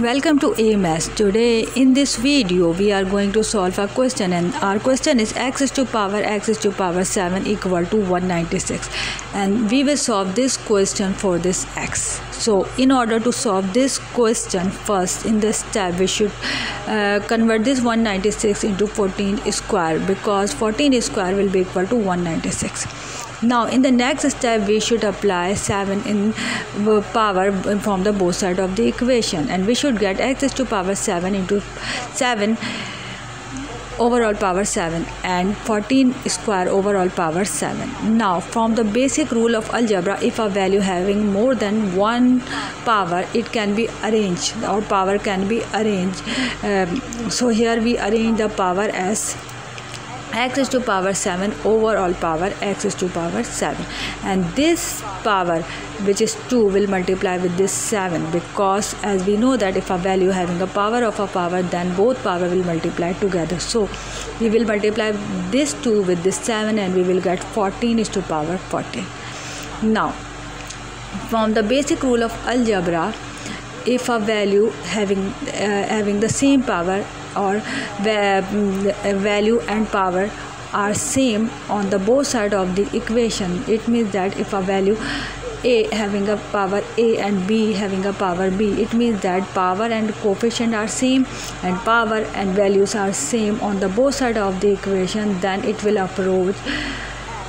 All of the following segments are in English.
Welcome to A-Maths. Today in this video we are going to solve a question and our question is x is to power x is to power 7 equal to 196 and we will solve this question for this x. So in order to solve this question first in this step we should uh, convert this 196 into 14 square because 14 square will be equal to 196 now in the next step we should apply 7 in power from the both side of the equation. And we should get x to power 7 into 7 overall power 7 and 14 square overall power 7 now from the basic rule of algebra if a value having more than one power it can be arranged. Or power can be arranged. Um, so here we arrange the power as x is to power 7 overall power x is to power 7 and this power which is 2 will multiply with this 7 because as we know that if a value having a power of a power then both power will multiply together. So we will multiply this 2 with this 7 and we will get 14 is to power 14 now from the basic rule of algebra if a value having uh, having the same power or mm, value and power are same on the both side of the equation. It means that if a value a having a power a and b having a power b it means that power and coefficient are same and power and values are same on the both side of the equation then it will approach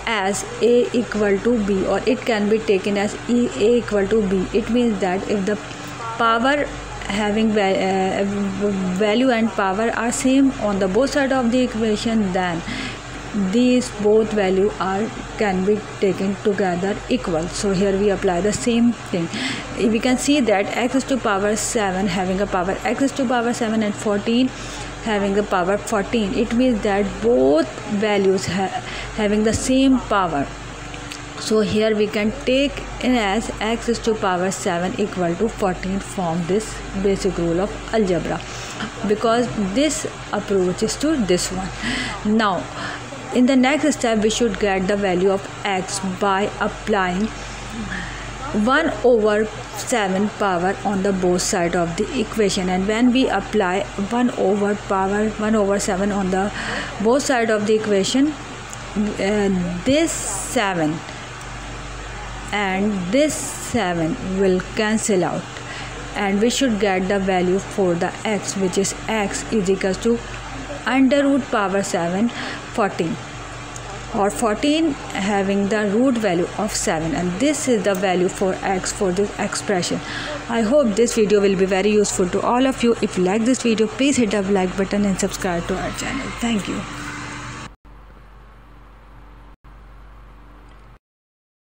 as a equal to b or it can be taken as e a equal to b. It means that if the power having uh, value and power are same on the both side of the equation then these both value are can be taken together equal. So here we apply the same thing. We can see that x is to power 7 having a power x is to power 7 and 14 having the power 14 it means that both values ha having the same power so here we can take in as x is to power 7 equal to 14 from this basic rule of algebra. Because this approach is to this one. Now in the next step we should get the value of x by applying 1 over 7 power on the both side of the equation. And when we apply 1 over power 1 over 7 on the both side of the equation uh, this 7 and this 7 will cancel out. And we should get the value for the x which is x is equal to under root power 7 14 or 14 having the root value of 7 and this is the value for x for this expression. I hope this video will be very useful to all of you. If you like this video please hit the like button and subscribe to our channel. Thank you